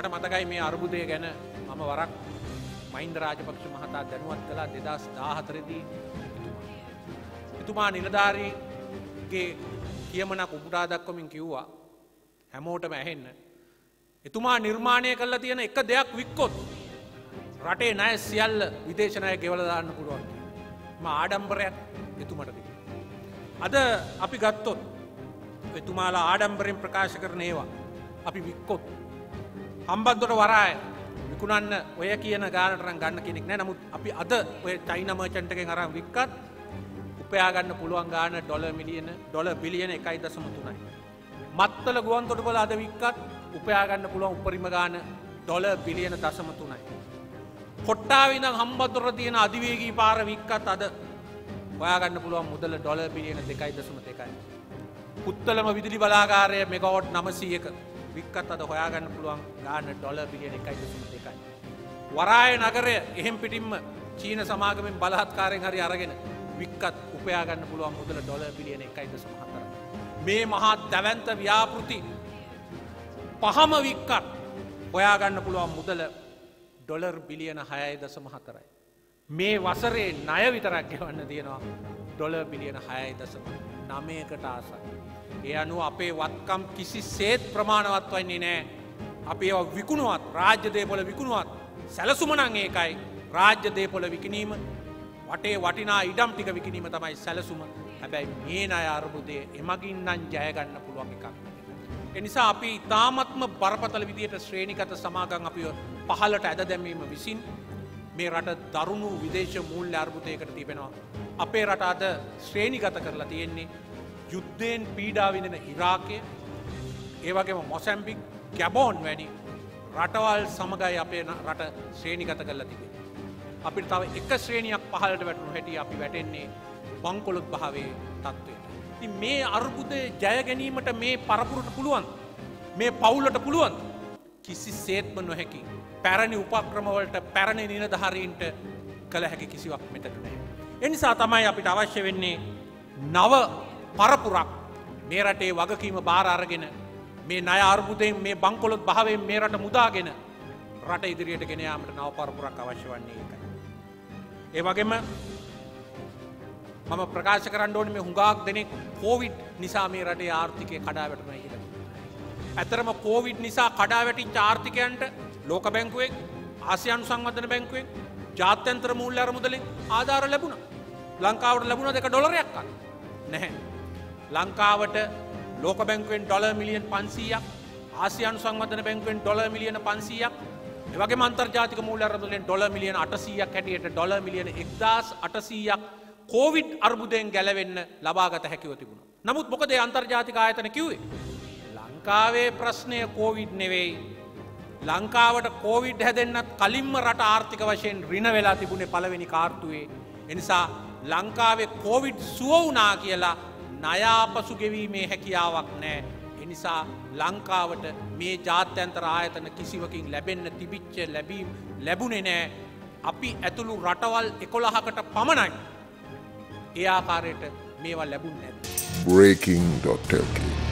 මට මතකයි මේ අර්බුදය ගැන මම වරක් මයින්ද රාජපක්ෂ මහතා දැනුවත් කලා දෙදස් දාහතරදී එතුමා නිලධාරීගේ කියමනක් උපුටා දක්වමින් කිව්වා හැමෝටම ඇහෙන්න. එතුමා නිර්මාණය කල්ල තියෙන එක දෙයක් වික්කොත් රටේ නය සියල්ල විදේශනය ගෙවලදාන්න පුළුවන්. ම ආඩම්බරයක් එතුමටද. අද අපි ගත්තොත් එතුමාලා ආඩම්බරෙන් ප්‍රකාශ කරන ඒවා අපි වික්කොත්. හම්බන්දොට වරාය විකුණන්න ඔය කියන ගානටරන් ගන්න කෙනෙක් නෑ නමුත් අපි අද ඔය චයිනමර්චන්ටකෙන් අරම් වික්කත් උපයාගන්න පුළුවන් ගාන ඩොල මිලියන ඩොල බිලියන එකයි දසම තුනයි. මත්තල ගුවන් තොටබල අද වික්කත් උපයාගන්න පුළුවන් උපරිම ගාන ඩොල බිලියන දසම තුනයි. කොට්ටාවිද හම්බතුර තියෙන අධිවේගී පාර වික්කත් අද ඔයාගන්න පුළුවන් මුදල ඩොල බිලියන දෙකයි දසම දෙකයි. පුත්තලම විදිලි බලාකාරය මෙගවට් නමසීයක වික්කත් අද හොයාගන්න පුළුවන් ගාන ඩොල බිලියන එකයි දසම දෙකයි. වරාය නගරය එහෙම් පිටින්ම චීන සමාගමෙන් බලහත්කාරයෙන් හරි අරගෙන වික්කත් උපයාගන්න පුළුවන් මුදල ඩොල බිලියන එකයිද සමහතර. මේ මහත් දැවන්ත ව්‍යාපෘති පහම වික්කත් හොයාගන්න පුළුවන් මුදල ඩොලර් බිලියන හයයි දසම හතරයි. මේ වසරේ ණය විතරක් ගෙවන්න තියෙනවා ඩොල බිලියන හයයි දසම නමයකට ආසයි. ඒ අනුව අපේ වත්කම් කිසි සේත් ප්‍රමාණවත් වන්නේ නෑ. අපේ විකුණුවත් රාජ්‍ය දේපොල විකුණුවත් සැලසුමනං ඒකයි රාජ්‍ය දේපොල විකිනීම වටේ වටිනා ඉඩම් ටික විකිනීම තමයි සැලසුම හැබැයි මේ අය අර්බුදය එමගින්නන් ජයගන්න පුළුවන් එකක්. එනිසා අපි ඉතාමත්ම බරපතල විදියට ශ්‍රේණිකත සමාගන් අපි පහලට ඇද දැමීම විසින් මේ රට දරුණු විදේශ මූල්‍ය අර්බුතයකට තිබෙනවා. අපේ රට අද ශ්‍රේණිගත කරලා තියෙන්නේ යුද්ධයෙන් පීඩාවිඳෙන ඉරාකය ඒවගේම මොසැම්බික් ගැබෝන් වැඩි රටවල් සමගයි අපේ රට ශ්‍රේණිගත කරලා තිබේ. අපිට තව එක ශ්‍රේණියක් පහලට වැටනු හැටිය අපි වැටෙන්නේ බංකොලොත් භාවේ තත්ත්වයට. ති මේ අර්බුදය ජය ගැනීමට මේ පරපුරට පුළුවන් මේ පවුලට පුළුවන් කිසි සේත්ම නොහැකි පැරණි උපක්‍රමවලට පැරණි නිලධහරීන්ට කළ හැකි කිසිවක් මෙතට නෑ. එනිසා තමයි අපිට අවශ්‍ය වෙන්නේ නව පරපුරක් මේ රටේ වගකීම බාරාරගෙන මේ නය අර්බුදයෙන් මේ බංකොලොත් භාවෙන් මේ රට මුදාගෙන රට ඉදිරියට ගෙනයාමට නව පරපුරක් අවශ්‍ය වන්නේ එකයි. ඒ වගේම මම ප්‍රකාශ කරන්න ඕනි මේ හුඟක් දෙනෙක් කෝවිඩ් නිසා මේ රටේ ආර්ථිකය කඩාවැටුන කියල. ඇතරම කෝවිඩ් නිසා කඩාවැටින් ආර්ථිකයන්ට ලෝක බැංකුවෙක් ආසියන් සංවධන බැංකුවෙන් ජාත්‍යන්ත්‍ර මුූල්ල අරමුදලින් ආධාර ලැබුණ ලංකාවට ලැබුණ දෙක ඩොලරයක් අන්න නැහැ. ලංකාවට ලෝක බැංකුවෙන් ඩොල මිලියන් පන්සීයක් ආසියන් සංවධන බැංකුවෙන් ඩොල මිලියන පන්සීයක් වගේ මන්තර්ජාතික මූලරදුලෙන් ඩොල මිලියන අටසීයක් හැටියට ඩොල මිලියන එක්දස් අටසීයක් කෝවිඩ් අර්බුදයෙන් ගැලවෙන්න ලබාගත හැකිව තිබුණ. නමුත් මොකද අන්තර්ජාතික ආයතන කිව්වේ. ලංකාවේ ප්‍රශ්නය කෝවිඩ් නෙවෙයි. ලංකාවට කෝවිඩ් හැදෙන්න්නත් කලින්ම රට ආර්ථික වශයෙන් රින වෙලා තිබුණේ පළවෙනි කාර්තුවේ. එනිසා ලංකාවේ කෝවිඩ් සුවවුනා කියලා නයාපසු ගෙවීමේ හැකියාවක් නෑ නිසා ලංකාවට මේ ජාත්‍යන්තර ආයතන කිසිවකින් ලැබෙන්න තිබිච්ච ලැබීම් ලැබුණෙ නෑ අපි ඇතුළු රටවල් එකොළහකට පමණයි ඒ ආකාරයට මේවා ලැබුන් නැත්. breaking.lk